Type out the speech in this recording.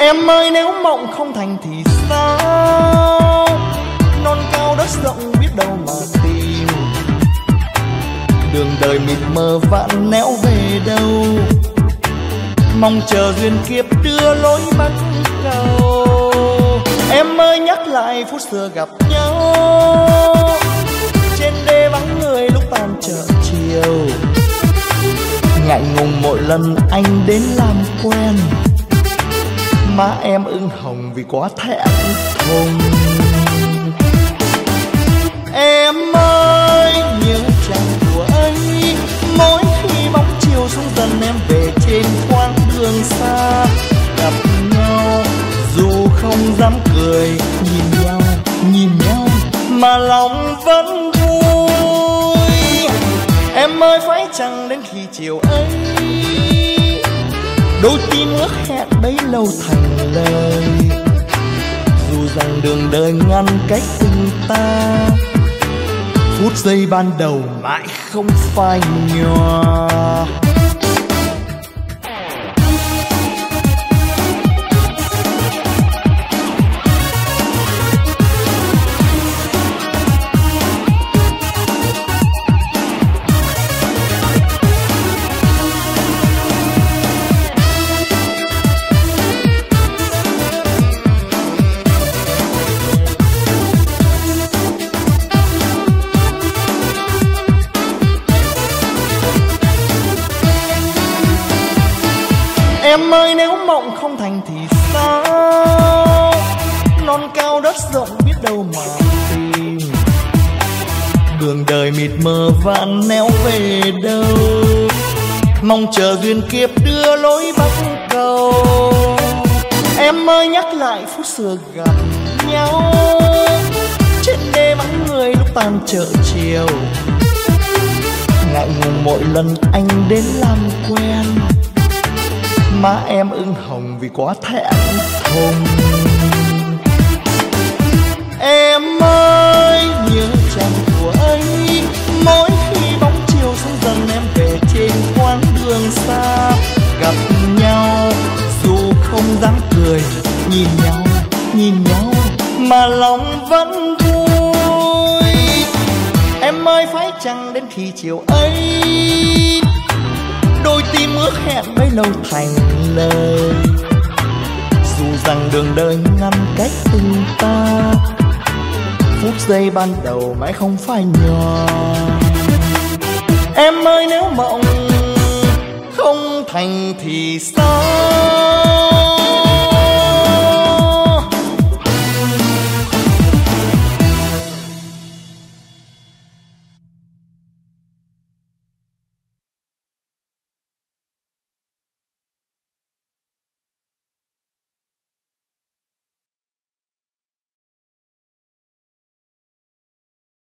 Em ơi, nếu mộng không thành thì sao? Non cao đất rộng biết đâu mà tìm. Đường đời mịt mờ vạn nẻo về đâu? Mong chờ duyên kiếp đưa lối bắt cầu. Em ơi, nhắc lại phút xưa gặp nhau. Trên đê vắng người lúc tan chợ chiều. Ngại ngùng mỗi lần anh đến làm quen. Má em ưng hồng vì quá thẹn thùng. Em ơi nhớ chàng của ấy Mỗi khi bóng chiều xuống dần em về trên quãng đường xa. Gặp nhau dù không dám cười Nhìn nhau, nhìn nhau mà lòng vẫn vui. Em ơi phải chăng đến khi chiều ấy đôi tim ước hẹn bấy lâu thành lời. Dù rằng đường đời ngăn cách tình ta, phút giây ban đầu mãi không phai nhòa. Em ơi, nếu mộng không thành thì sao? Non cao đất rộng biết đâu mà tìm. Đường đời mịt mờ vạn néo về đâu? Mong chờ duyên kiếp đưa lối bắc cầu. Em ơi, nhắc lại phút xưa gặp nhau. Trên đê vắng người lúc tan chợ chiều. Ngại ngùng mỗi lần anh đến làm quen má em ưng hồng vì quá thẹn thùng. Em ơi, nhớ chàng của ấy mỗi khi bóng chiều xuống dần, em về trên quãng đường xa. Gặp nhau, dù không dám cười, nhìn nhau nhìn nhau, mà lòng vẫn vui. Em ơi, phải chăng đến khi chiều ấy lâu thành lời. Dù rằng đường đời ngăn cách tình ta, phút giây ban đầu mãi không phải nhỏ em ơi, nếu mộng không thành thì sao?